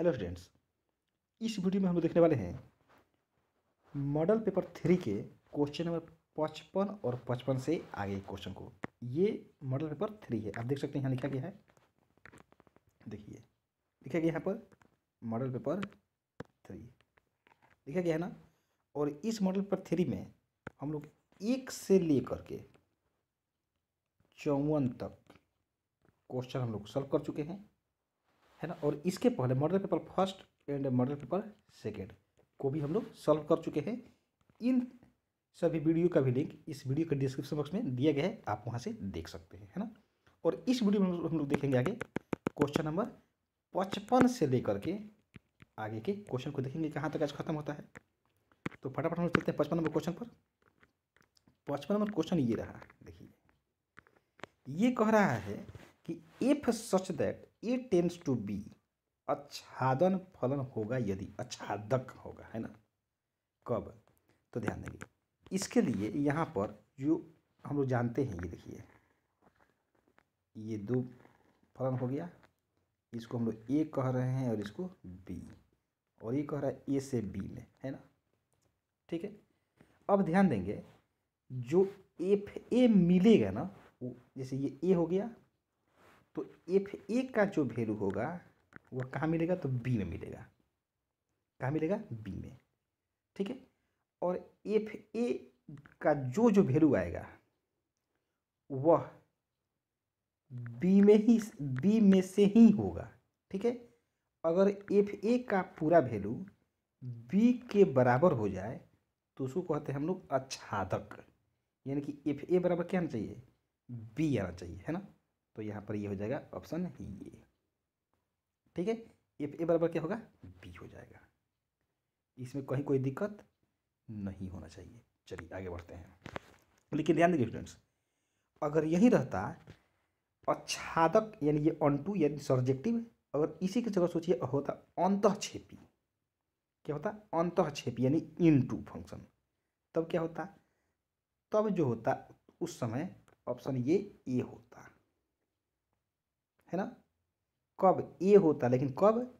Hello students इस video में हम देखने वाले हैं मॉडल पेपर थ्री के क्वेश्चन नंबर पचपन और पचपन से आगे क्वेश्चन को। ये मॉडल पेपर थ्री है। आप देख सकते हैं यहाँ लिखा गया है। देखिए, लिखा गया यहाँ पर मॉडल पेपर थ्री लिखा गया है ना? और इस मॉडल पेपर थ्री में हम लोग एक से लेकर के चौवन तक क्वेश्चन हम लोग सॉल्व कर चुके हैं। है ना? और इसके पहले model paper first and model paper second को भी हम लोग सॉल्व कर चुके हैं। इन सभी वीडियो का भी लिंक इस वीडियो के डिस्क्रिप्शन बॉक्स में दिया गया है। आप वहाँ से देख सकते हैं, है ना? और इस वीडियो में हम लोग देखेंगे आगे क्वेश्चन नंबर पचपन से लेकर के आगे के क्वेश्चन को देखेंगे, कहाँ तक आज खत्म होता है। तो फटाफट हम लोग चलते हैं पचपन नंबर क्वेश्चन पर। पचपन नंबर क्वेश्चन ये रहा, देखिए। ये कह रहा है कि if such that A tends to B आच्छादन फलन होगा यदि आच्छादक होगा, है ना? कब? तो ध्यान देंगे। इसके लिए यहाँ पर जो हम लोग जानते हैं, ये देखिए। ये दो फलन हो गया। इसको हम लोग ए कह रहे हैं और इसको बी और ये कह रहा है ए से बी में, है ना? ठीक है? अब ध्यान देंगे, जो एफ़ ए मिलेगा ना, वो जैसे ये ए हो गया तो एफ़ ए का जो वैल्यू होगा, वह कहाँ मिलेगा? तो बी में मिलेगा। कहाँ मिलेगा? बी में। ठीक है? और एफ़ ए का जो जो वैल्यू आएगा, वह बी में ही बी में से ही होगा। ठीक है? अगर एफ़ ए का पूरा वैल्यू बी के बराबर हो जाए तो उसको कहते हैं हम लोग अच्छादक यानी कि एफ़ ए बराबर क्या आना चाहिए? बी आना चाहिए, है ना? तो यहाँ पर ये हो जाएगा ऑप्शन ये ठीक है? एफ़ ए बराबर क्या होगा? बी हो जाएगा। इसमें कहीं कोई दिक्कत नहीं होना चाहिए। चलिए, आगे बढ़ते हैं। लेकिन ध्यान देंगे स्टूडेंट्स अगर यही रहता अच्छादक यानी ये ऑनटू यानी सब्जेक्टिव अगर इसी की जगह सोचिए, होता अंतः छेपी क्या होता? अंतः छेपी यानी इन टू फ़ंक्शन तब क्या होता? तब जो होता, उस समय ऑप्शन ये ए होता। है ना? कब ए होता, लेकिन कब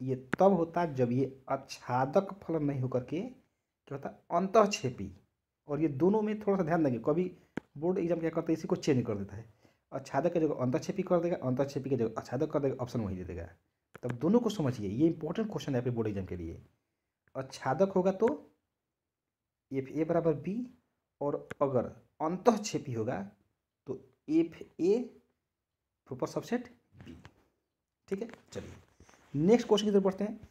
ये तब होता जब ये अच्छादक फलन नहीं होकर के क्या होता अंतः छेपी और ये दोनों में थोड़ा सा ध्यान देंगे। कभी बोर्ड एग्ज़ाम क्या करता है, इसी को चेंज कर देता है। अच्छादक की जगह अंतः छेपी कर देगा अंतः छेपी की जगह आच्छादक कर देगा, ऑप्शन वही दे देगा। तब दोनों को समझिए, ये इंपॉर्टेंट क्वेश्चन है आपके बोर्ड एग्ज़ाम के लिए। अच्छादक होगा तो एफ़ ए बराबर बी, और अगर अंतः छेपी होगा तो f A proper subset B ठीक है? चलिए। नेक्स्ट क्वेश्चन की तरफ़ बढ़ते हैं।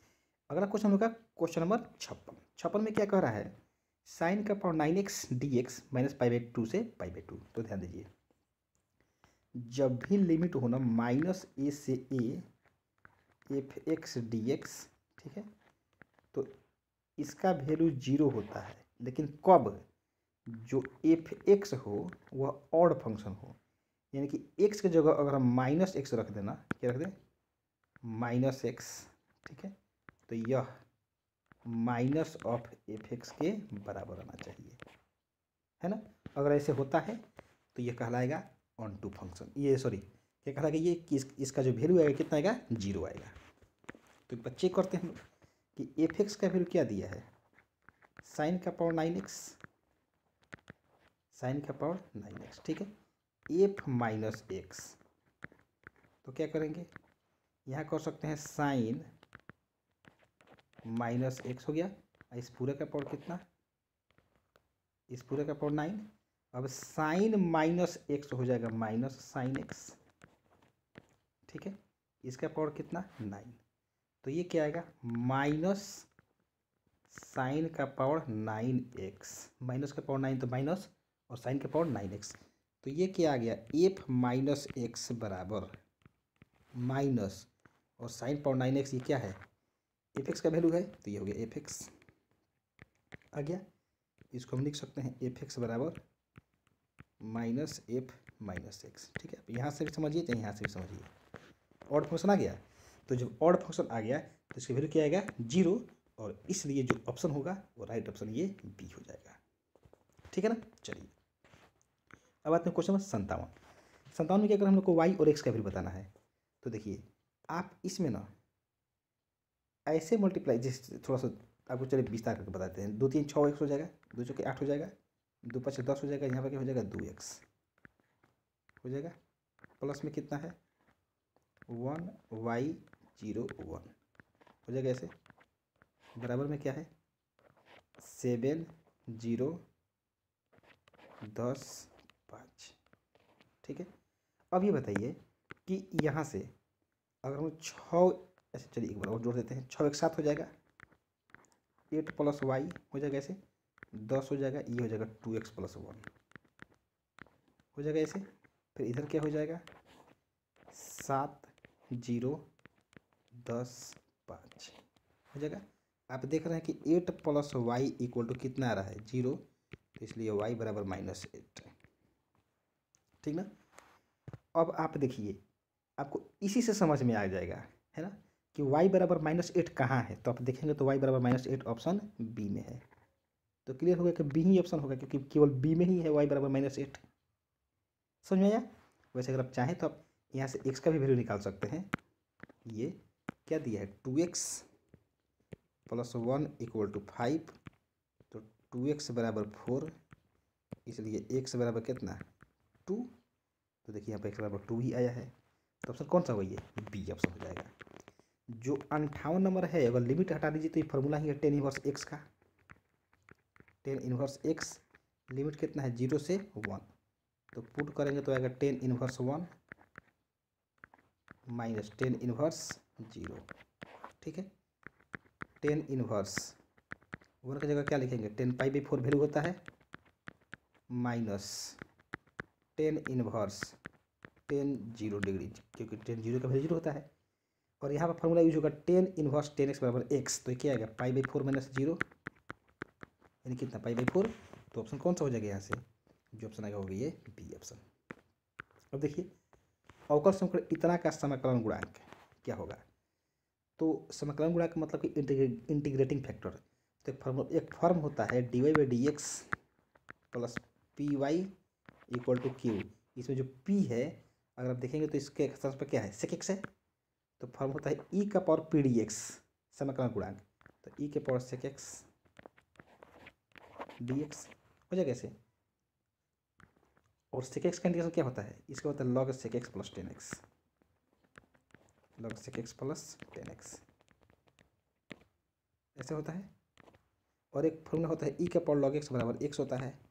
अगला क्वेश्चन होगा क्वेश्चन नंबर छप्पन। छप्पन में क्या कह रहा है? साइन का power nine x d x minus pi by two से पाई बाई टू तो ध्यान दीजिए। जब भी लिमिट हो ना माइनस ए से a f x d x ठीक है? तो इसका वैल्यू ज़ीरो होता है। लेकिन कब? जो एफ़ एक्स हो, वह ऑड फ़ंक्शन हो। यानी कि एक्स की जगह अगर हम माइनस एक्स रख देना क्या रख दें? माइनस एक्स ठीक है? तो यह माइनस ऑफ़ एफ़ एक्स के बराबर आना चाहिए। है ना? अगर ऐसे होता है तो यह कहलाएगा ऑन टू फ़ंक्शन ये सॉरी क्या कहलाएगा? ये कि इस, इसका जो वैल्यू आएगा कितना आएगा? ज़ीरो आएगा। तो बच्चे करते हैं कि एफ़ एक्स का वैल्यू क्या दिया है? साइन का पावर नाइन एक्स साइन का पावर नाइन एक्स ठीक है? F minus x. तो क्या करेंगे? यहाँ कर सकते हैं साइन माइनस एक्स हो गया। इस पूरे का पावर कितना? इस पूरे का पावर नाइन। अब साइन माइनस एक्स हो जाएगा माइनस साइन एक्स। ठीक है? इसका पावर कितना? नाइन। तो ये क्या आएगा? माइनस साइन का पावर नाइन एक्स। माइनस का पावर नाइन तो माइनस और साइन का पावर नाइन एक्स। तो ये क्या आ गया? एफ़ माइनस एक्स बराबर माइनस और साइन पावर नाइन एक्स ये क्या है? एफ़ एक्स का वैल्यू है तो ये हो गया एफ़ एक्स आ गया। इसको हम लिख सकते हैं एफ़ एक्स बराबर माइनस एफ़ माइनस एक्स ठीक है? यहाँ से भी समझिए चाहे यहाँ से भी समझिए। ऑड फ़ंक्शन आ गया। तो जब ऑड फ़ंक्शन आ गया तो इसकी वैल्यू क्या आएगा? ज़ीरो और इसलिए जो ऑप्शन होगा, वो राइट ऑप्शन ये बी हो जाएगा। ठीक है ना? चलिए। अब आते हैं क्वेश्चन नंबर संतावन संतावन में क्या अगर हम लोग को वाई और एक्स का वैल्यू बताना है। तो देखिए, आप इसमें ना ऐसे मल्टीप्लाई जिस थोड़ा सा आपको चलिए विस्तार करके बताते हैं। दो, तीन छः एक्स हो जाएगा। दो चौके आठ हो जाएगा। दो पचास दस हो जाएगा। यहाँ पर क्या हो जाएगा? दो एक्स हो जाएगा? प्लस में कितना है? One y zero one. हो जाएगा ऐसे। बराबर में क्या है? सेवन ज़ीरो दस पाँच ठीक है? अब ये बताइए कि यहाँ से अगर हम छः ऐसे चलिए एक बार और जोड़ देते हैं छः एक साथ हो जाएगा। एट प्लस वाई हो जाएगा ऐसे, दस हो जाएगा, ये हो जाएगा टू एक्स प्लस वन। हो जाएगा ऐसे, फिर इधर क्या हो जाएगा? सात, ज़ीरो, दस, पाँच। हो जाएगा? आप देख रहे हैं कि eight plus y equal to कितना आ रहा है? ज़ीरो तो इसलिए वाई बराबर माइनस एट। ठीक ना? अब आप देखिए, आपको इसी से समझ में आ जाएगा, है ना, कि y बराबर माइनस एट कहाँ है? तो आप देखेंगे तो y बराबर माइनस एट ऑप्शन बी में है। तो क्लियर हो गया कि बी ही ऑप्शन होगा, क्योंकि केवल बी में ही है y बराबर माइनस एट समझ में आया? वैसे अगर आप चाहें तो आप यहाँ से x का भी वैल्यू निकाल सकते हैं। ये क्या दिया है? Two x plus one equal to five तो टू एक्स बराबर फोर इसलिए एक्स बराबर कितना? टू तो देखिए यहाँ पर एक्स बराबर टू ही आया है। तो ऑप्शन कौन सा हुआ ये बी ऑप्शन हो जाएगा। जो अंठावन नंबर है, अगर लिमिट हटा दीजिए तो ये फॉर्मूला ही है टेन इनवर्स एक्स का। टेन इनवर्स एक्स लिमिट कितना है? ज़ीरो से वन। तो पुट करेंगे तो आएगा tan inverse one minus tan inverse zero. ठीक है? टेन इनवर्स वन की जगह क्या लिखेंगे? Tan pi by four value होता है minus tan inverse tan zero degree क्योंकि टेन ज़ीरो का वैल्यू ज़ीरो होता है। और यहाँ पर फॉर्मूला यूज़ होगा टेन इनवर्स टेन एक्स बराबर एक्स तो क्या आएगा? Pi by four minus zero यानी कितना? पाई बाई फोर तो ऑप्शन कौन सा हो जाएगा यहाँ से? जो ऑप्शन आएगा होगा ये बी ऑप्शन अब देखिए, अवकल समीकरण इतना का समाकलन गुणांक क्या होगा? तो समाकलन गुणांक मतलब कि इंटीग्रेटिंग फैक्टर तो एक फॉर्म एक फॉर्म होता है D Y by D X plus P Y equal to Q इसमें जो पी है, अगर आप देखेंगे तो इसके स्थान पर क्या है? सेक एक्स है। तो फॉर्म होता है ई का पावर पी डी एक्स समाकलन गुणांक। तो ई के power sec X D X हो जाएगा ऐसे। और सेक एक्स का इंटीग्रेशन क्या होता है? इसका होता है log sec X plus tan X log sec X plus tan X ऐसे होता है। और एक फॉर्मूला होता है ई का पावर लॉग एक्स बराबर एक्स होता है।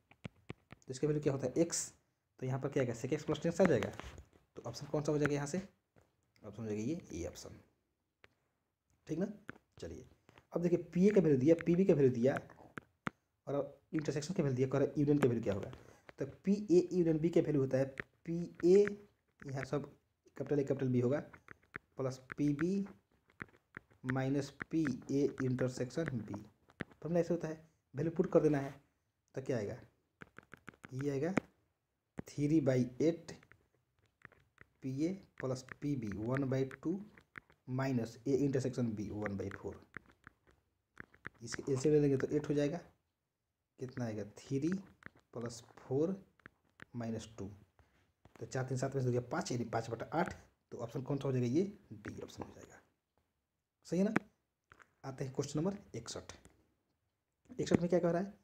तो इसका वैल्यू क्या होता है? एक्स तो यहाँ पर क्या आएगा? सेक एक्स प्लस टेन आ जाएगा। तो ऑप्शन कौन सा हो जाएगा यहाँ से? ऑप्शन हो जाएगा ये ए ऑप्शन ठीक ना? चलिए। अब देखिए पी ए का वैल्यू दिया पी बी का वैल्यू दिया, और इंटरसेक्शन का वैल्यू दिया कर यूनियन का वैल्यू क्या होगा? तो पी ए यूनियन बी का वैल्यू होता है पी ए यहाँ सब कैपिटल ए कैपिटल बी होगा plus P B minus P A intersection B formula ऐसे होता है। वैल्यू पुट कर देना है तो क्या आएगा? ये आएगा three by eight P A plus P B, one by two minus A intersection B, one by four. इसके ऐसे ले लेंगे तो एट हो जाएगा। कितना आएगा? Three plus four minus two. तो चार तीन सात में से गया पाँच यानी पाँच बटा आठ तो ऑप्शन कौन सा हो जाएगा? ये डी ऑप्शन हो जाएगा। सही है ना? आते हैं क्वेश्चन नंबर इकसठ। इकसठ में क्या कह रहा है?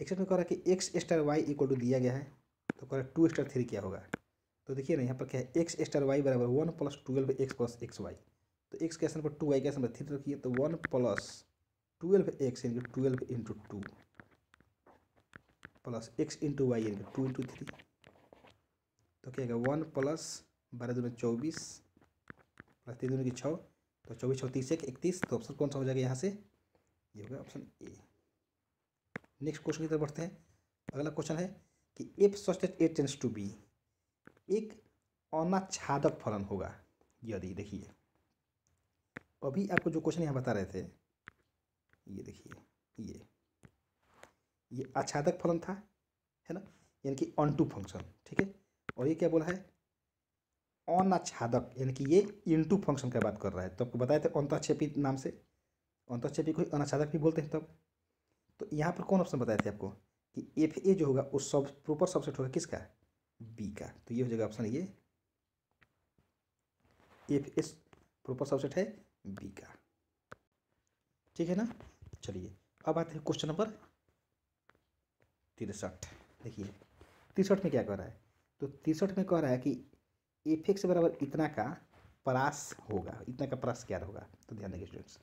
इकसठ में कह रहा है कि X star Y equal to दिया गया है तो कह रहा है टू स्टार थ्री क्या होगा? तो देखिए ना, यहाँ पर क्या है एक्स स्टार वाई बराबर one plus twelve X plus X Y तो एक्स के स्थान पर टू वाई के स्थान पर थ्री रखिए तो वन प्लस ट्वेल्व एक्स यानी कि twelve into two plus X into Y यानी कि टू इंटू थ्री तो क्या वन प्लस बारह दो में चौबीस प्लस तीन दोनों की छः तो चौबीस चौतीस एक, इकतीस तो ऑप्शन कौन सा हो जाएगा यहाँ से? ये होगा ऑप्शन ए नेक्स्ट क्वेश्चन की तरफ़ बढ़ते हैं। अगला क्वेश्चन है कि F such A tends to B एक अनाच्छादक फलन होगा। यदि देखिए, अभी आपको जो क्वेश्चन यहाँ बता रहे थे, ये देखिए, ये ये आच्छादक फलन था, है ना? यानी कि ऑन टू फ़ंक्शन ठीक है? और ये क्या बोला है? अनाच्छादक, यानी कि ये इनटू फ़ंक्शन का बात कर रहा है। तो आपको बताए थे अंतक्षेपी नाम से? अंतक्षेपी को अनाच्छादक भी बोलते हैं तब। तो यहाँ पर कौन ऑप्शन बताए थे आपको? कि एफ़ ए जो होगा, उस सब प्रॉपर सबसेट होगा किसका? बी का। तो ये हो जाएगा ऑप्शन ये। एफ़ एस प्रॉपर सबसेट है बी का। ठीक है ना? चलिए, अब आते हैं क्वेश्चन नंबर तिरसठ। देखिए, तिरसठ में क्या कह रहा है? तो तिरसठ में कह रहा है कि एफ़ एक्स बराबर इतना का परास होगा, इतना का प्रास क्या होगा? तो ध्यान देंगे स्टूडेंट्स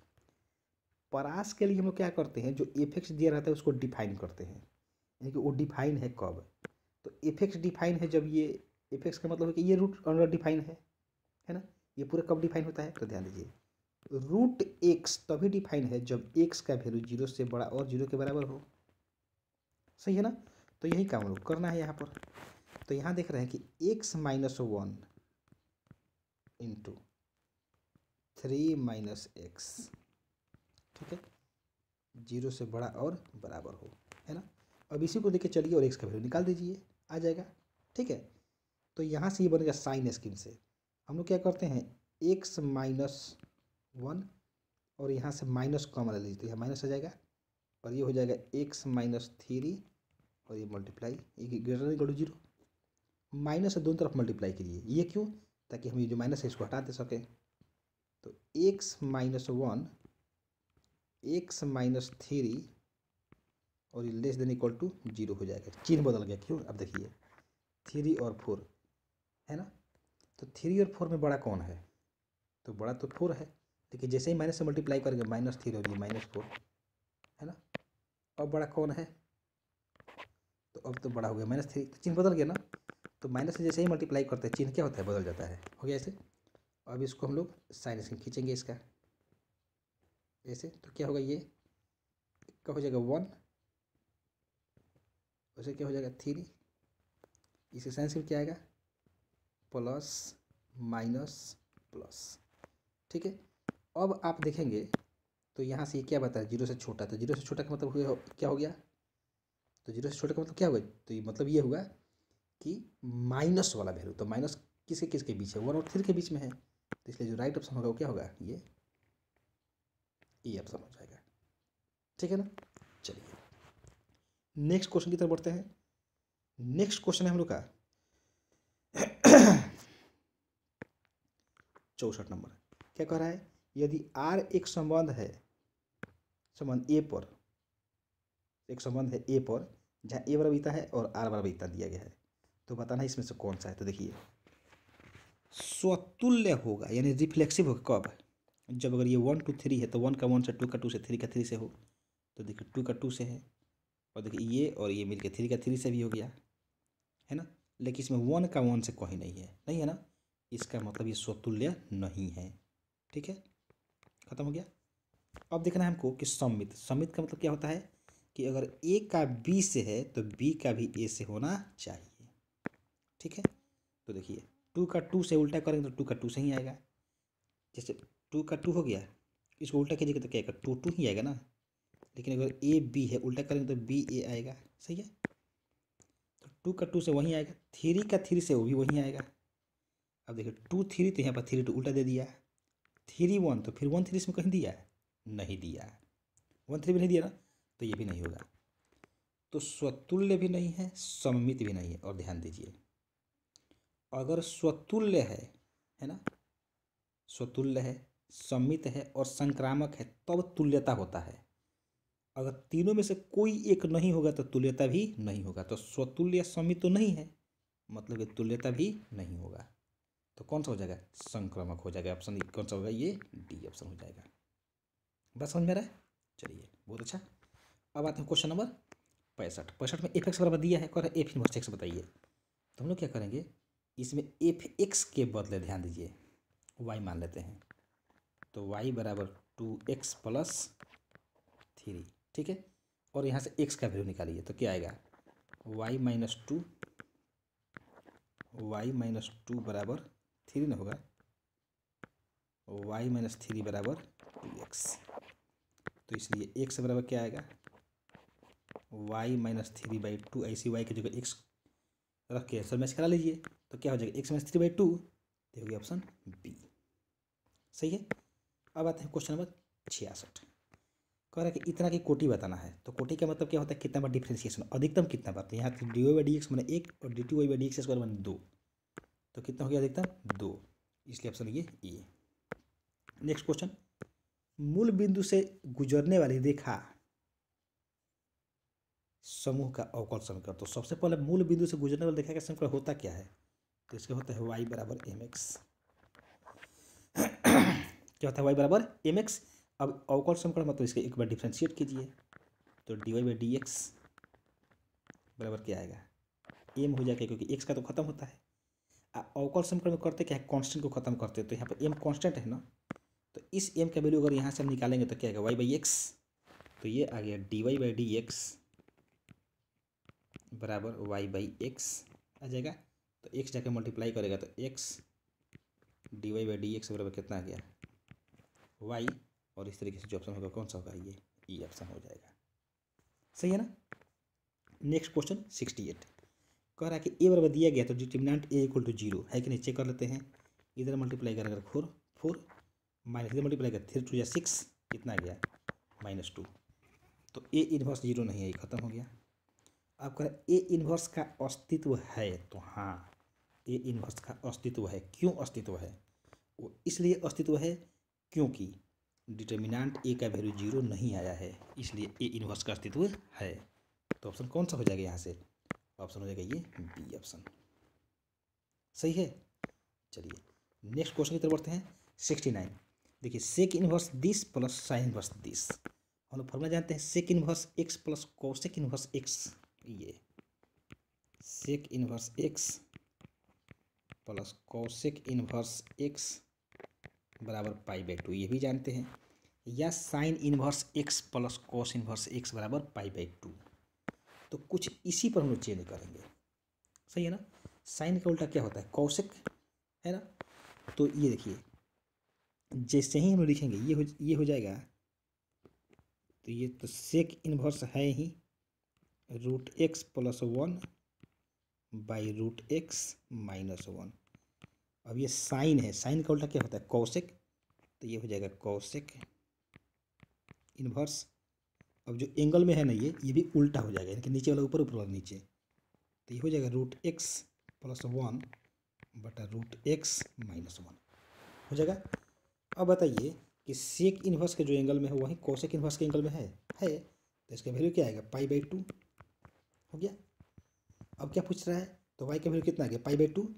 परास के लिए हम लोग क्या करते हैं, जो एफ़ एक्स दिया रहता है उसको डिफाइन करते हैं। यानी कि वो डिफाइन है कब? तो एफ़ डिफाइन है जब ये एक्स का मतलब है कि ये रूट अंडर डिफाइन है है ना? ये पूरा कब डिफाइन होता है? तो ध्यान दीजिए। रूट एक्स तभी डिफाइन है जब एक्स का वैल्यू ज़ीरो से बड़ा और ज़ीरो के बराबर हो। सही है ना? तो यही काम लोग करना है यहाँ पर। तो यहाँ देख रहे हैं कि X minus one into three minus X ठीक है? ज़ीरो से बड़ा और बराबर हो, है ना? अब इसी को लेके चलिए और एक्स का वैल्यू निकाल दीजिए, आ जाएगा, ठीक है? तो यहाँ से ये बनेगा साइन स्कीम से। हम लोग क्या करते हैं एक्स माइनस वन और यहाँ से माइनस कॉमन ले लीजिए तो यहाँ माइनस आ जाएगा, और ये हो जाएगा एक्स माइनस थ्री और ये मल्टीप्लाई ये greater equal to zero minus से दोनों तरफ़ मल्टीप्लाई कीजिए ये क्यों? ताकि हम ये जो माइनस है इसको हटा दे सकें। तो X minus one X minus three और ये less than equal to zero हो जाएगा। चिन्ह बदल गया, क्यों? अब देखिए, थ्री और फोर, है ना? तो थ्री और फोर में बड़ा कौन है? तो बड़ा तो फोर है। लेकिन जैसे ही माइनस से मल्टीप्लाई करेंगे, माइनस थ्री और ये माइनस फोर, है ना? अब बड़ा कौन है? तो अब तो बड़ा हो गया माइनस थ्री। तो चिन्ह बदल गया ना? तो माइनस से जैसे ही मल्टीप्लाई करते हैं चिन्ह क्या होता है? बदल जाता है। हो गया ऐसे? अब इसको हम लोग साइन स्क्रीन खींचेंगे इसका। ऐसे तो क्या होगा ये? क्या हो जाएगा वन वैसे क्या हो जाएगा? थ्री इसके साइन स्क्रीन क्या आएगा? प्लस माइनस प्लस ठीक है? अब आप देखेंगे तो यहाँ से ये क्या बताया ज़ीरो से छोटा। तो ज़ीरो से छोटा का मतलब हुआ क्या हो गया? तो ज़ीरो से छोटा का मतलब क्या हुआ? तो ये मतलब ये हुआ कि माइनस वाला वैल्यू तो माइनस किसके किसके बीच है? वन और थ्री के बीच में है। तो इसलिए जो राइट ऑप्शन होगा वो क्या होगा? ये ये ऑप्शन हो जाएगा। ठीक है ना? चलिए। नेक्स्ट क्वेश्चन की तरफ़ बढ़ते हैं। नेक्स्ट क्वेश्चन है हम लोग का। चौसठ नंबर क्या कह रहा है? यदि आर एक संबंध है, संबंध ए पर, एक संबंध है ए पर, जहाँ ए बराबर बीता है और आर बराबर बीता दिया गया है तो बताना इसमें से कौन सा है? तो देखिए। स्वतुल्य होगा, यानी रिफ्लेक्सिव होगा कब? जब अगर ये वन टू थ्री है तो वन का वन से टू का टू से थ्री का थ्री से हो। तो देखिए टू का टू से है, और देखिए ये और ये मिलके थ्री का थ्री से भी हो गया, है ना? लेकिन इसमें वन का वन से कहीं नहीं है नहीं है ना? इसका मतलब ये स्वतुल्य नहीं है, ठीक है? खत्म हो गया। अब देखना है हमको कि सम्मित। सम्मित का मतलब क्या होता है कि अगर ए का बी से है तो बी का भी ए से होना चाहिए, ठीक है? तो देखिए टू का टू से उल्टा करेंगे तो टू का टू से ही आएगा। जैसे टू का टू हो गया इसको उल्टा कीजिएगा तो क्या आएगा टू टू ही आएगा ना। लेकिन अगर ए बी है, उल्टा करेंगे तो बी ए आएगा, सही है? तो टू का टू से वहीं आएगा, थ्री का थ्री से वो भी वहीं आएगा। अब देखिए, टू, थ्री तो यहाँ पर थ्री टू उल्टा दे दिया। थ्री, वन तो फिर वन, थ्री इसमें कहीं दिया नहीं दिया। वन, थ्री भी नहीं दिया ना तो ये भी नहीं होगा। तो स्वतुल्य भी नहीं है, सम्मित भी नहीं है, और ध्यान दीजिए। अगर स्वतुल्य है है ना? स्वतुल्य है सम्मित है और संक्रामक है, तब तो तुल्यता होता है। अगर तीनों में से कोई एक नहीं होगा तो तुल्यता भी नहीं होगा। तो स्वतुल्य सम्मित तो नहीं है मतलब कि तुल्यता भी नहीं होगा। तो कौन सा हो जाएगा? संक्रामक हो जाएगा। ऑप्शन कौन सा होगा? ये डी ऑप्शन हो जाएगा। बस समझ में रहा है? चलिए, बहुत अच्छा। अब आते हैं क्वेश्चन नंबर पैंसठ। पैंसठ में एफ़ एक्स बराबर दिया है, कह एफ़ इनवर्स एक्स बताइए। तो हम लोग क्या करेंगे? इसमें एफ़ एक्स के बदले ध्यान दीजिए। वाई मान लेते हैं। तो वाई बराबर टू एक्स प्लस थ्री ठीक है? और यहाँ से एक्स का वैल्यू निकालिए तो क्या आएगा? Y minus two Y minus two बराबर थ्री ना होगा। वाई माइनस थ्री बराबर टू एक्स तो इसलिए एक्स बराबर क्या आएगा? Y minus three by two ऐसी वाई की जगह एक्स रख के आंसर मैच करा लीजिए तो क्या हो जाएगा? X minus three by two तो होगी ऑप्शन बी सही है? अब आते हैं क्वेश्चन नंबर छियासठ। कह रहा है कि इतना की कोटि बताना है। तो कोटि का मतलब क्या होता है? कितना बार डिफ्रेंसिएशन अधिकतम कितना बार? तो यहाँ D Y by D X मैंने एक और D T Y by D X square मैंने दो। तो कितना हो गया अधिकतम? दो। इसलिए ऑप्शन ये ए नेक्स्ट क्वेश्चन मूल बिंदु से गुजरने वाली रेखा समूह का अवकल समीकरण। तो सबसे पहले मूल बिंदु से गुजरने वाली रेखा का समीकरण होता क्या है? तो इसका होता है वाई बराबर एम एक्स क्या होता है वाई बराबर एम एक्स अब अवकल समीकरण मतलब इसके एक बार डिफ्रेंशिएट कीजिए। तो D Y by D X बराबर क्या आएगा? एम हो जाएगा क्योंकि एक्स का तो खत्म होता है। अवकल समीकरण में करते क्या है कॉन्स्टेंट को खत्म करते तो यहाँ पर एम कॉन्स्टेंट है ना? तो इस एम का वैल्यू अगर यहाँ से हम निकालेंगे तो क्या आएगा? वाई बाई एक्स तो ये आ गया D Y by D X बराबर वाई बाई एक्स आ जाएगा। तो एक्स जाके मल्टीप्लाई करेगा तो X D Y by D X बराबर कितना आ गया? वाई और इस तरीके से जो ऑप्शन होगा, कौन सा होगा? ये ई ऑप्शन हो जाएगा। सही है ना? नेक्स्ट क्वेश्चन सिक्सटी एट कह रहा है कि ए बराबर दिया गया तो determinant A equal to zero है कि नहीं? चेक कर लेते हैं। इधर मल्टीप्लाई करेंगे फोर फोर माइनस इधर मल्टीप्लाई कर थ्री टू या सिक्स कितना गया माइनस टू तो ए इन्वर्स ज़ीरो नहीं है, ये खत्म हो गया। अब कह रहे ए इन्वर्स का अस्तित्व है तो हाँ ए इन्वर्स का अस्तित्व है। क्यों अस्तित्व है? वो इसलिए अस्तित्व है क्योंकि डिटर्मिनेंट ए का वैल्यू ज़ीरो नहीं आया है, इसलिए ए इन्वर्स का अस्तित्व है। तो ऑप्शन कौन सा हो जाएगा यहाँ से? ऑप्शन हो जाएगा ये बी ऑप्शन सही है? चलिए नेक्स्ट क्वेश्चन की तरफ़ बढ़ते हैं। सिक्सटी नाइन देखिए sec inverse this plus sine inverse this हम लोग फॉर्मूला जानते हैं sec inverse X plus cosec inverse X ये। Sec inverse X plus cosec inverse X बराबर पाई बाई टू, ये भी जानते हैं। या sine inverse X plus cos inverse X बराबर पाई बाई टू। तो कुछ इसी पर हम लोग चेंज करेंगे। सही है ना? साइन का उल्टा क्या होता है? कौशिक, है ना? तो ये देखिए, जैसे ही हम लिखेंगे, ये हो ये हो जाएगा। तो ये तो सेक इन्वर्स है ही। Root X plus one by root X minus one अब ये साइन है, साइन का उल्टा क्या होता है? कौशिक तो ये हो जाएगा कौशिक इन्वर्स। अब जो एंगल में है ना ये ये भी उल्टा हो जाएगा, यानी कि नीचे वाला ऊपर ऊपर वाला नीचे। तो ये हो जाएगा रूट एक्स प्लस वन बटा रूट एक्स माइनस वन। हो जाएगा? अब बताइए कि सेक इन्वर्स के जो एंगल में है, वही कौशिक इन्वर्स के एंगल में है? है। तो इसका वैल्यू क्या आएगा? पाई बाई टू हो गया? अब क्या पूछ रहा है? तो वाई का वैल्यू कितना आ गया? पाई बाई टू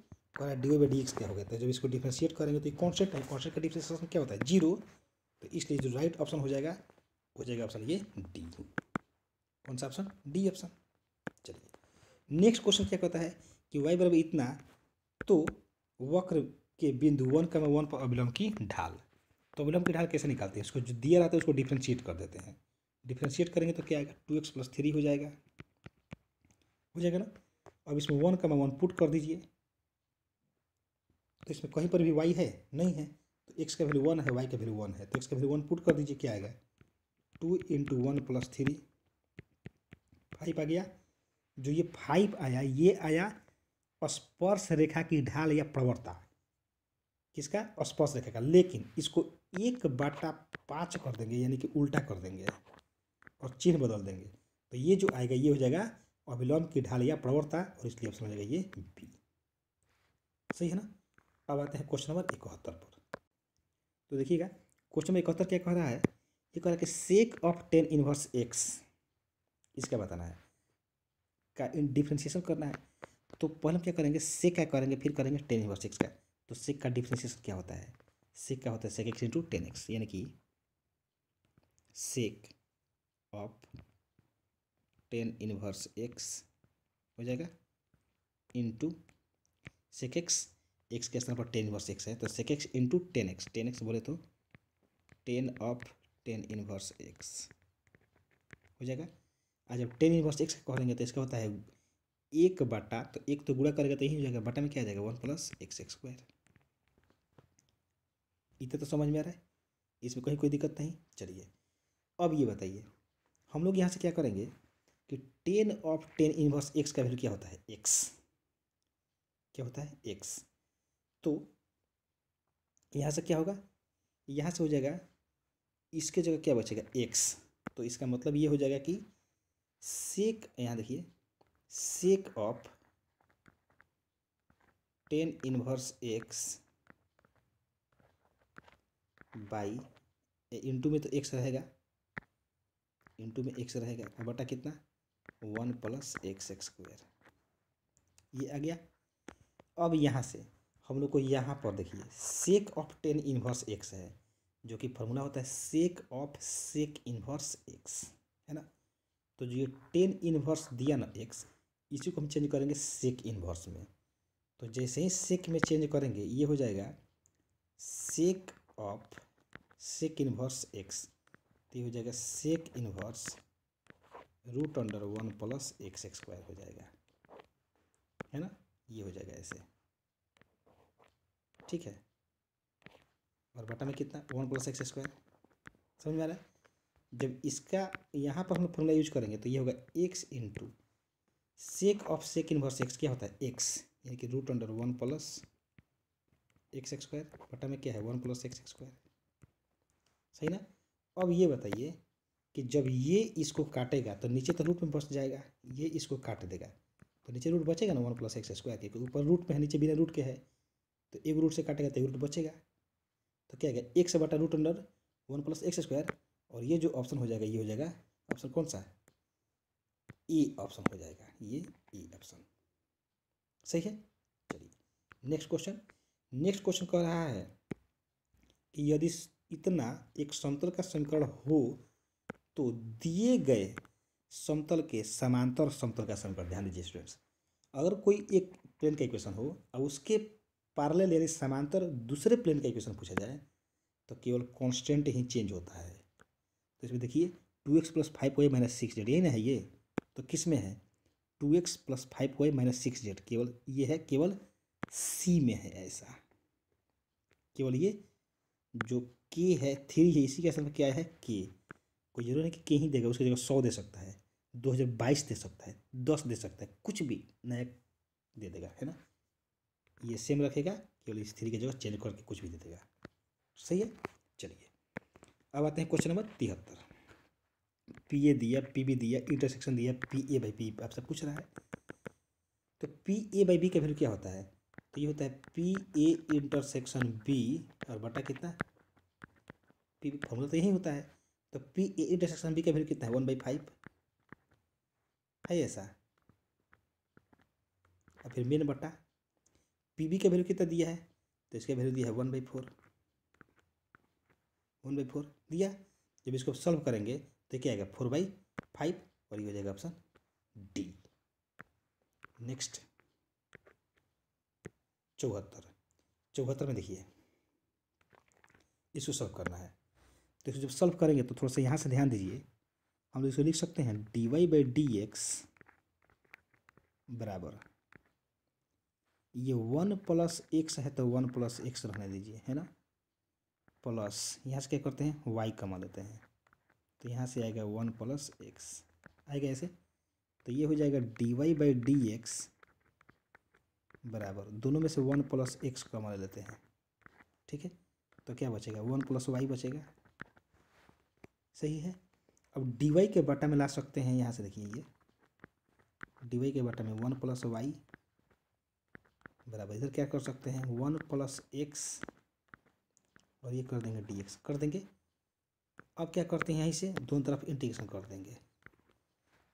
है D Y by D X क्या हो गया? था जब इसको डिफ्रेंशिएट करेंगे तो ये कॉन्सेप्ट है कॉन्सेप्ट का डिफ्रेंशिएशन क्या होता है? ज़ीरो तो इसलिए जो राइट ऑप्शन हो जाएगा हो जाएगा ऑप्शन ये डी कौन सा ऑप्शन डी ऑप्शन चलिए। नेक्स्ट क्वेश्चन क्या कहता है कि वाई बराबर इतना तो वक्र के बिंदु वन का वन पर अविलंब की ढाल। तो अविलंब की ढाल कैसे निकालते हैं? इसको जो दिया रहता है उसको डिफ्रेंशिएट कर देते हैं। डिफ्रेंशिएट करेंगे तो क्या आएगा? टू एक्स प्लस थ्री हो जाएगा। हो जाएगा ना? अब इसमें वन का वन पुट कर दीजिए। तो इसमें कहीं पर भी वाई है? नहीं है। तो एक्स का वैल्यू वन है वाई का वैल्यू वन है। तो एक्स का वैल्यू वन पुट कर दीजिए, क्या आएगा? Two into one plus three five आ गया। जो ये फाइव आया, ये आया स्पर्श रेखा की ढाल या प्रवरता किसका? स्पर्श रेखा का। लेकिन इसको एक बाटा पाँच कर देंगे, यानी कि उल्टा कर देंगे और चिन्ह बदल देंगे। तो ये जो आएगा, ये हो जाएगा अभिलंब की ढाल या प्रवरता और इसलिए ऑप्शन हो जाएगा ये बी सही है ना? अब आते हैं क्वेश्चन नंबर इकहत्तर पर। तो देखिएगा क्वेश्चन नंबर इकहत्तर क्या कह रहा है? ये कह रहा है कि sec of tan inverse X इसका बताना है। का डिफ्रेंशिएशन करना है। तो पहले हम क्या करेंगे? सेक का करेंगे, फिर करेंगे टेन इनवर्स एक्स का। तो सेक का डिफ्रेंशिएशन क्या होता है? सेक का होता है sec X into tan X यानी कि sec of tan inverse X हो जाएगा इंटू सेक एक्स एक्स के स्थान पर टेन इनवर्स एक्स है तो sec X into tan X tan X बोले तो tan of tan inverse X हो जाएगा। आज जब टेन इनवर्स एक्स करेंगे तो इसका होता है एक बटा तो एक तो गुणा करेगा तो यही हो जाएगा, बटा में क्या आ जाएगा? One plus X X square इतना तो समझ में आ रहा है? इसमें कहीं कोई दिक्कत नहीं, चलिए। अब ये बताइए, हम लोग यहाँ से क्या करेंगे कि tan of tan inverse X का वैल्यू क्या होता है? एक्स क्या होता है? एक्स तो यहाँ से क्या होगा? यहाँ से हो जाएगा, इसके जगह क्या बचेगा? एक्स तो इसका मतलब ये हो जाएगा कि सेक यहाँ देखिए sec of tan inverse X by into में तो एक्स रहेगा इंटू में एक्स रहेगा बटा कितना? One plus X X square ये आ गया। अब यहाँ से हम लोग को यहाँ पर देखिए sec of tan inverse X है, जो कि फॉर्मूला होता है sec of sec inverse X है ना? तो जो ये टेन इन्वर्स दिया ना एक्स इसी को हम चेंज करेंगे सेक इन्वर्स में। तो जैसे ही सेक में चेंज करेंगे, ये हो जाएगा sec of sec inverse X तो ये हो जाएगा sec inverse root under one plus X square हो जाएगा, है ना? ये हो जाएगा ऐसे। ठीक है। और बटा में कितना? One plus X square. समझ में आ रहा है? जब इसका, यहाँ पर हम फॉर्मूला यूज़ करेंगे तो ये होगा X into sec of sec inverse X क्या होता है? एक्स यानी कि root under one plus X square बटा में क्या है? One plus X square. सही ना? अब ये बताइए कि जब ये इसको काटेगा तो नीचे तो रूट में बच जाएगा, ये इसको काट देगा। तो नीचे रूट बचेगा ना वन प्लस एक्स स्क्वायर? के ऊपर रूट में है, नीचे बिना रूट के है। तो एक रूट से काटेगा तो एक रूट बचेगा। तो क्या गया एक से बटा root under one plus X square और ये जो ऑप्शन हो जाएगा, ये हो जाएगा ऑप्शन कौन सा? ए ऑप्शन हो जाएगा, ये ए ऑप्शन सही है? चलिए नेक्स्ट क्वेश्चन नेक्स्ट क्वेश्चन कह रहा है कि यदि इतना एक समतल का समीकरण हो तो दिए गए समतल के समांतर समतल का समीकरण, ध्यान दीजिए स्टूडेंट्स अगर कोई एक प्लेन का इक्वेशन हो और उसके पार्लल यानी समांतर दूसरे प्लेन का इक्वेशन पूछा जाए तो केवल कांस्टेंट ही चेंज होता है। तो इसमें देखिए two X plus five Y minus six Z यही ना है ये? तो किसमें है? Two X plus five Y minus six Z केवल ये है, केवल सी में है ऐसा। केवल ये जो के है थ्री है, इसी के असल में क्या है? के कोई ज़रूर नहीं कि के ही देगा, उसकी जगह सौ दे सकता है, दो हज़ार बाईस दे सकता है, दस दे सकता है, कुछ भी नया दे देगा, है ना? ये सेम रखेगा केवल इस थ्री की जगह चेंज करके कुछ भी दे देगा। सही है? चलिए। अब आते हैं क्वेश्चन नंबर तिहत्तर। पी ए दिया पी बी दिया इंटरसेक्शन दिया पी ए बाई पी आपसे पूछ रहा है। तो पी ए बाई बी का वैल्यू क्या होता है? तो ये होता है पी ए इंटरसेक्शन बी और बटा कितना? पी बी फॉर्मूला तो यही होता है। तो पी ए इंटरसेक्शन बी का वैल्यू कितना है? वन बाई फाइव है ऐसा? और फिर मेन बटा। पी बी का वैल्यू कितना दिया है? तो इसका वैल्यू दिया है one by four one by four दिया। जब इसको सॉल्व करेंगे तो क्या आएगा? फोर बाई फाइव और ये हो जाएगा ऑप्शन डी नेक्स्ट चौहत्तर। चौहत्तर में देखिए। इसको सॉल्व करना है। तो इसको जब सॉल्व करेंगे तो थोड़ा सा यहाँ से ध्यान दीजिए। हम इसको लिख सकते हैं D Y by D X बराबर। ये वन प्लस एक्स है तो वन प्लस एक्स रहने दीजिए, है ना? प्लस, यहाँ से क्या करते हैं? वाई कमा लेते हैं। तो यहाँ से आएगा वन प्लस एक्स। आएगा ऐसे? तो ये हो जाएगा D Y by D X बराबर। दोनों में से वन प्लस एक्स कमा लेते हैं। ठीक है? तो क्या बचेगा? वन प्लस वाई बचेगा। सही है? अब डी वाई के बटा में ला सकते हैं। यहाँ से देखिए ये। डी वाई के बटा में वन प्लस वाई बराबर। इधर क्या कर सकते हैं? वन प्लस एक्स और ये कर देंगे डी एक्स कर देंगे। अब क्या करते हैं यहीं से दोनों तरफ़ इंटीग्रेशन कर देंगे।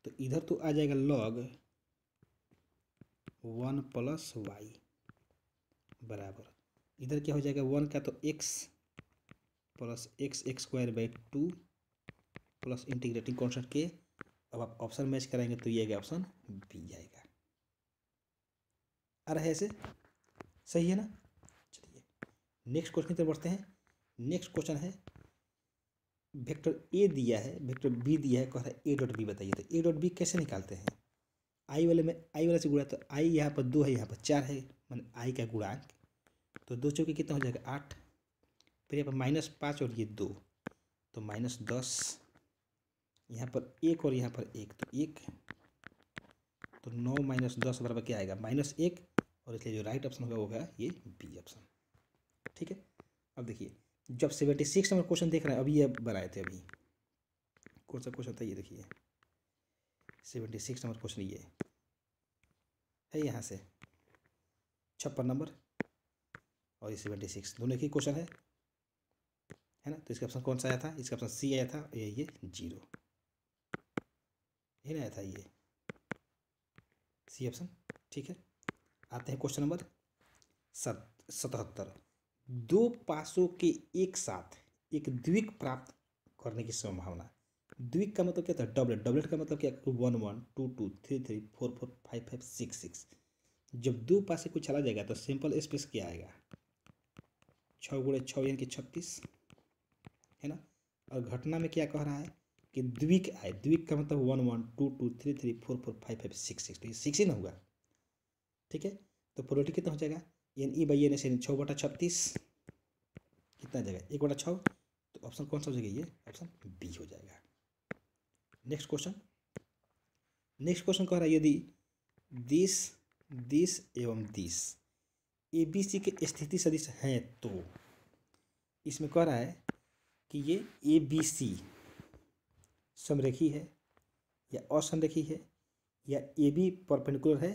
तो इधर तो आ जाएगा लॉग वन प्लस वाई बराबर। इधर क्या हो जाएगा? वन का तो X plus X X square by two plus integrating constant के। अब आप ऑप्शन मैच कराएँगे तो ये आएगा ऑप्शन बी आएगा आ रहा है ऐसे। सही है ना? चलिए नेक्स्ट क्वेश्चन की तरफ़ बढ़ते हैं। नेक्स्ट क्वेश्चन है वेक्टर ए दिया है वेक्टर बी दिया है, कह रहा है ए डॉट बी बताइए। तो ए डॉट बी कैसे निकालते हैं? आई वाले में आई वाले से गुणा तो आई यहाँ पर दो है, यहाँ पर चार है, मान आई का गुणांक। तो दो चौके कितना हो जाएगा? आठ। फिर यहाँ पर माइनस पाँच और ये दो। तो माइनस दस। यहाँ पर एक और यहाँ पर एक तो एक। तो नौ माइनस दस बराबर क्या आएगा? माइनस एक। और इसलिए जो राइट ऑप्शन होगा वो होगा ये बी ऑप्शन ठीक है? अब देखिए, जब सेवेंटी सिक्स नंबर क्वेश्चन देख रहे हैं, अभी ये बनाए थे अभी। कौन सा क्वेश्चन था ये देखिए। सेवेंटी सिक्स नंबर क्वेश्चन ये। है यहाँ से। छप्पन नंबर और ये सेवेंटी सिक्स दोनों एक ही क्वेश्चन है। है ना? तो इसका ऑप्शन कौन सा आया था? इसका ऑप्शन सी आया था, ये ये ज़ीरो ये आया था ये। सी ऑप्शन ठीक है? आते हैं क्वेश्चन नंबर सत, सतहत्तर। दो पासों के एक साथ एक द्विक प्राप्त करने की संभावना। द्विक का मतलब क्या था? डबलेट डबलेट का मतलब क्या? One one, two two, three three, four four, five five, six six. जब दो पास से कुछ चला जाएगा तो सिंपल स्पेस क्या आएगा? छः गुड़े छः यानी कि छत्तीस, है ना? और घटना में क्या कह रहा है कि द्विक आए। द्विक का मतलब one one, two two, three three, four four, five five, six six. तो ये सिक्स ही ना होगा ठीक है? तो प्रोटी कितना हो जाएगा? N E by N S यानी छः बटा छत्तीस, कितना जाएगा? एक बटा छः तो ऑप्शन कौन सा हो जाएगा ये? ऑप्शन बी हो जाएगा। नेक्स्ट क्वेश्चन नेक्स्ट क्वेश्चन कह रहा है यदि दिस दिस एवं दिस ए बी सी के स्थिति सदिश हैं तो इसमें कह रहा है कि ये ए बी सी समरेखी है या असमरेखी है या ए बी परपेंडिकुलर है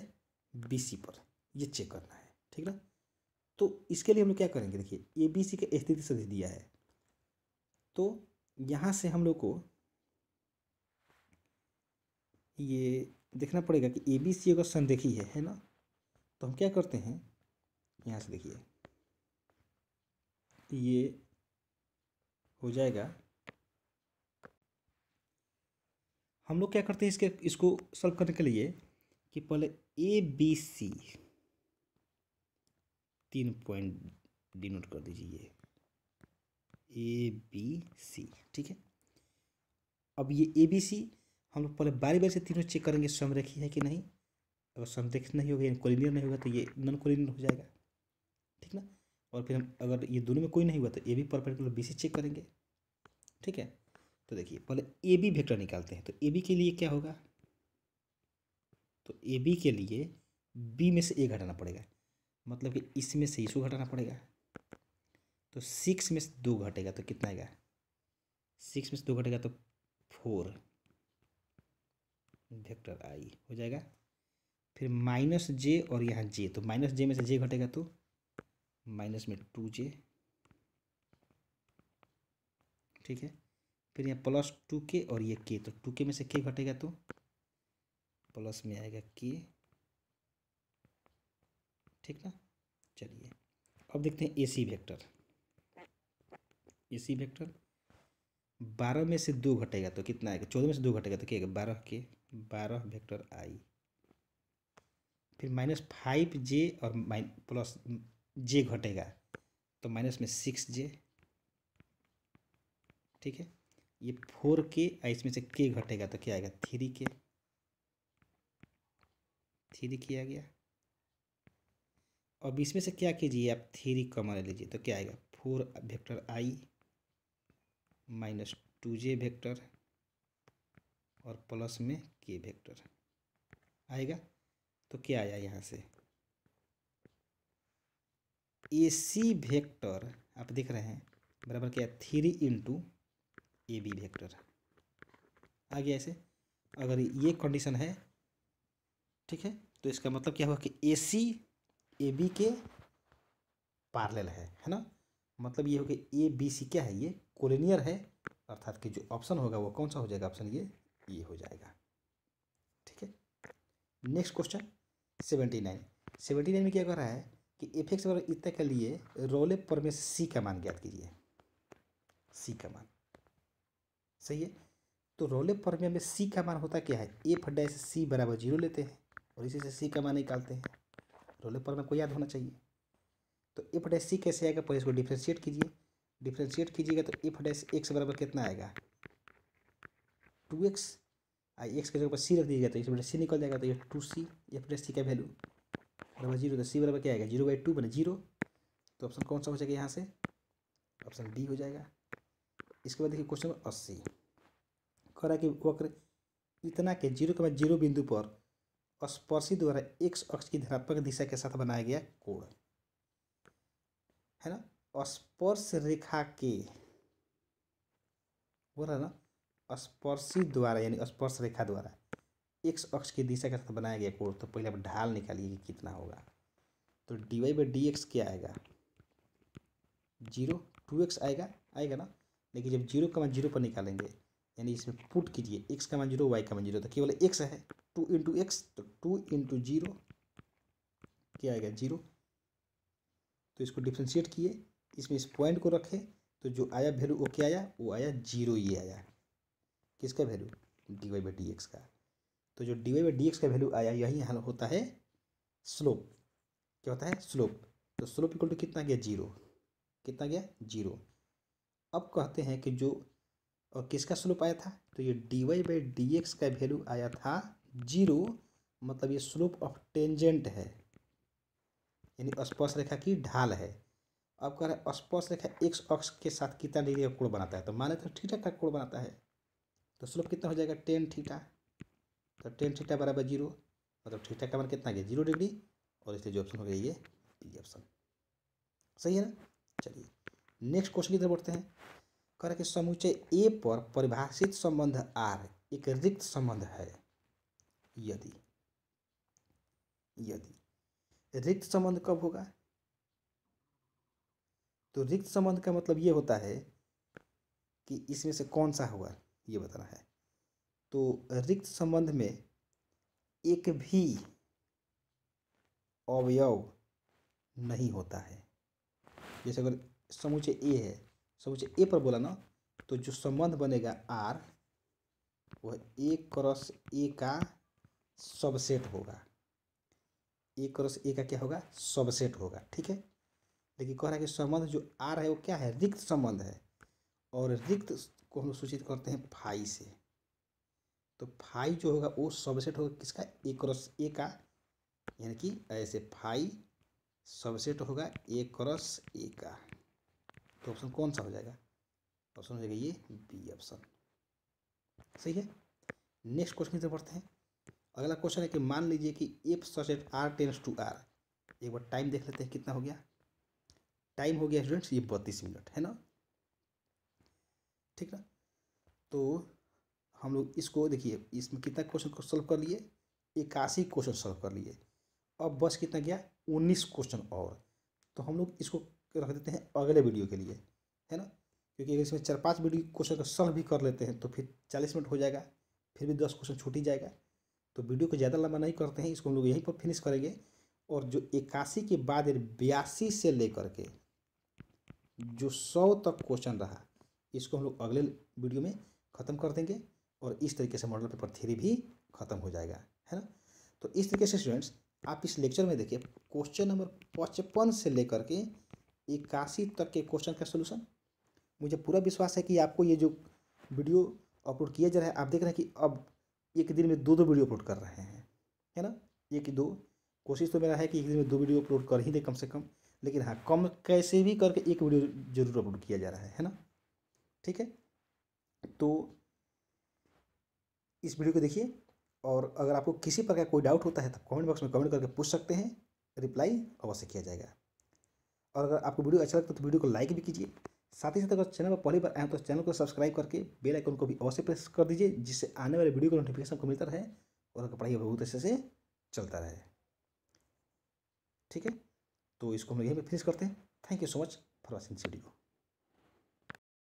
बी सी पर ये चेक करना है, ठीक ना? तो इसके लिए हम लोग क्या करेंगे? देखिए ए बी सी का स्थिति सदिश दिया है। तो यहाँ से हम लोग को ये देखना पड़ेगा कि ए बी सी अगर संदेखी है है ना? तो हम क्या करते हैं? यहाँ से देखिए। ये हो जाएगा। हम लोग क्या करते हैं इसके, इसको सॉल्व करने के लिए कि पहले ए बी सी तीन पॉइंट डिनोट कर दीजिए ए बी सी ठीक है? अब ये ए बी सी हम लोग पहले बारी बारी से तीनों चेक करेंगे, समरेखी है कि नहीं? अगर समरेखी नहीं होगा कोलिनियर नहीं होगा तो ये नॉन कोलिनियर हो जाएगा, ठीक ना? और फिर हम, अगर ये दोनों में कोई नहीं हुआ तो A B perpendicular B C check करेंगे, ठीक है? तो देखिए, पहले ए बी वेक्टर निकालते हैं तो ए बी के लिए क्या होगा? तो ए बी के लिए बी में से ए घटाना पड़ेगा। मतलब कि इसमें से इसको घटाना पड़ेगा। तो सिक्स में से दो घटेगा तो कितना आएगा? सिक्स में से दो घटेगा तो फोर। वेक्टर आई हो जाएगा। फिर माइनस जे और यहाँ जे तो माइनस जे में से जे घटेगा तो माइनस में टू जे। ठीक है? फिर यहाँ प्लस टू के और ये के तो टू के में से के घटेगा तो प्लस में आएगा के। ठीक ना? चलिए, अब देखते हैं ए C vector A C vector बारह में से दो घटेगा तो कितना आएगा? चौदह में से दो घटेगा तो क्या बारह के, बारह वेक्टर आई फिर माइनस फाइव जे और माइन प्लस जे घटेगा तो माइनस में सिक्स जे ठीक है? ये फोर के और इसमें से के घटेगा तो क्या आएगा? थ्री के थ्री के आ गया। अब इसमें से क्या कीजिए, आप थ्री कॉमन ले लीजिए तो क्या आएगा? Four vector I minus two J vector और प्लस में के वेक्टर आएगा। तो क्या आया यहाँ से? ए सी वेक्टर, आप देख रहे हैं, बराबर क्या three into A B vector. आ गया ऐसे। अगर ये कंडीशन है ठीक है? तो इसका मतलब क्या हुआ कि ए सी ए बी के पार्लल है है ना? मतलब ये हो कि ए बी सी क्या है? ये कोलिनियर है, अर्थात कि जो ऑप्शन होगा वो कौन सा हो जाएगा? ऑप्शन ये ये हो जाएगा। ठीक है? Next question seventy nine seventy nine में क्या कर रहा है कि एफ़ एक्स बराबर इतना के लिए रोले पर में सी का मान ज्ञात कीजिए। सी का मान। सही है? तो रोले पर में सी का मान होता क्या है? एफ़ डैश सी बराबर ज़ीरो लेते हैं। और इसी से सी का मान निकालते हैं। रोले पर में को याद होना चाहिए। तो एफ़ डैश सी कैसे आएगा? पहले इसको डिफ्रेंशिएट कीजिए। डिफ्रेंशिएट कीजिएगा तो एफ़ डैश एक्स बराबर कितना आएगा? टू एक्स आई एक्स के जगह पर सी रख दीजिएगा तो इसमें सी निकल जाएगा तो ये two c f dash c का वैल्यू बराबर ज़ीरो तो सी बराबर क्या आएगा? ज़ीरो बाई टू बने ज़ीरो तो ऑप्शन कौन सा हो जाएगा यहाँ से? ऑप्शन डी हो जाएगा। इसके बाद देखिए क्वेश्चन अस्सी। कह रहा है कि वक्र इतना के ज़ीरो के बाद ज़ीरो बिंदु पर स्पर्शी द्वारा एक्स अक्ष की धनात्मक दिशा के साथ बनाया गया कोण। है ना? स्पर्श रेखा के, बोल रहा ना? स्पर्शी द्वारा, यानी स्पर्श रेखा द्वारा एक्स अक्ष की दिशा के साथ बनाया गया कोण। तो पहले आप ढाल निकालिए कि कितना होगा। तो d y by d x क्या आएगा? ज़ीरो टू एक्स आएगा आएगा ना? लेकिन जब ज़ीरो का मान ज़ीरो पर निकालेंगे यानी इसमें पुट कीजिए एक्स का मान ज़ीरो वाई का मान ज़ीरो तो केवल एक्स है टू इंटू एक्स तो टू इंटू ज़ीरो क्या आएगा ज़ीरो तो इसको डिफ्रेंशिएट किए, इसमें इस पॉइंट को रखे तो जो आया वैल्यू वो क्या आया? वो आया ज़ीरो ये आया। किसका value d y by d x का। तो जो d y by d x का वैल्यू आया, यही हल होता है स्लोप क्या होता है? स्लोप तो स्लोप इक्वल टू कितना गया? ज़ीरो कितना गया? ज़ीरो अब कहते हैं कि जो और किसका स्लोप आया था? तो ये d y by d x का वैल्यू आया था ज़ीरो मतलब ये स्लोप ऑफ़ टेंजेंट है। यानी स्पर्श रेखा की ढाल है। अब कह रहे हैं स्पर्श रेखा एक्स अक्ष के साथ कितना डिग्री का कोण बनाता है? तो माने तो थीटा का कोण बनाता है। तो स्लोप कितना हो जाएगा? टेन थीटा तो टेन थीटा बराबर ज़ीरो मतलब थीटा का मान कितना गया? ज़ीरो डिग्री और इसलिए जो ऑप्शन हो गया ये ये ऑप्शन सही है ना? चलिए नेक्स्ट क्वेश्चन की तरफ़ बढ़ते हैं। कह कि समुच्चय ए पर परिभाषित संबंध आर, एक रिक्त संबंध है। यदि यदि रिक्त संबंध कब होगा? तो रिक्त संबंध का मतलब ये होता है कि इसमें से कौन सा होगा, ये बताना है। तो रिक्त संबंध में एक भी अवयव नहीं होता है। जैसे अगर समुच्चय ए है समुच्चय ए पर बोला ना तो जो संबंध बनेगा आर, वह ए क्रॉस ए का सबसेट होगा। ए क्रॉस ए का क्या होगा? सबसेट होगा, ठीक है? लेकिन कह रहा है कि संबंध जो आर है, वो क्या है? रिक्त संबंध है। और रिक्त को हम सूचित करते हैं फाई से। तो फाई जो होगा, वो सबसेट होगा किसका? ए क्रॉस ए का। यानी कि ऐसे फाई सबसेट होगा ए क्रॉस ए का। तो ऑप्शन कौन सा हो जाएगा? ऑप्शन हो जाएगा ये बी ऑप्शन सही है? नेक्स्ट क्वेश्चन तरफ़ बढ़ते हैं। अगला क्वेश्चन है कि मान लीजिए कि f such that r tends to r एक बार टाइम देख लेते हैं कितना हो गया। टाइम हो गया स्टूडेंट्स ये बत्तीस मिनट है ना? ठीक ना? तो हम लोग इसको देखिए, इसमें कितना क्वेश्चन को सॉल्व कर लिए? इक्यासी क्वेश्चन सॉल्व कर लिए। अब बस कितना गया? उन्नीस क्वेश्चन और। तो हम लोग इसको रख देते हैं अगले वीडियो के लिए, है ना? क्योंकि अगर इसमें चार पाँच वीडियो क्वेश्चन का सॉल्व भी कर लेते हैं तो फिर चालीस मिनट हो जाएगा, फिर भी दस क्वेश्चन छूट ही जाएगा। तो वीडियो को ज़्यादा लंबा नहीं करते हैं, इसको हम लोग यहीं पर फिनिश करेंगे। और जो इक्यासी के बाद बयासी से लेकर के जो सौ तक क्वेश्चन रहा, इसको हम लोग अगले वीडियो में ख़त्म कर देंगे और इस तरीके से मॉडल पेपर थ्री भी ख़त्म हो जाएगा, है ना? तो इस तरीके से स्टूडेंट्स आप इस लेक्चर में देखिए क्वेश्चन नंबर पचपन से लेकर के इक्यासी तक के क्वेश्चन का सोल्यूशन मुझे पूरा विश्वास है कि आपको ये जो वीडियो अपलोड किया जा रहा है, आप देख रहे हैं कि अब एक दिन में दो दो वीडियो अपलोड कर रहे हैं, है ना? एक दो। कोशिश तो मेरा है कि एक दिन में दो वीडियो अपलोड कर ही दे कम से कम, लेकिन हाँ कम कैसे भी करके एक वीडियो ज़रूर अपलोड किया जा रहा है है ना? ठीक है? तो इस वीडियो को देखिए, और अगर आपको किसी प्रकार कोई डाउट होता है तो कमेंट बॉक्स में कमेंट करके पूछ सकते हैं। रिप्लाई अवश्य किया जाएगा। और अगर आपको वीडियो अच्छा लगता है तो वीडियो को लाइक भी कीजिए। साथ ही साथ अगर चैनल पर पहली बार आए तो चैनल को सब्सक्राइब करके बेल आइकन को भी अवश्य प्रेस कर दीजिए, जिससे आने वाले वीडियो को नोटिफिकेशन को मिलता रहे और अगर पढ़ाई बहुत अच्छे से चलता रहे। ठीक है? तो इसको हम यहीं पर फिनिश करते हैं। Thank you so much for watching this video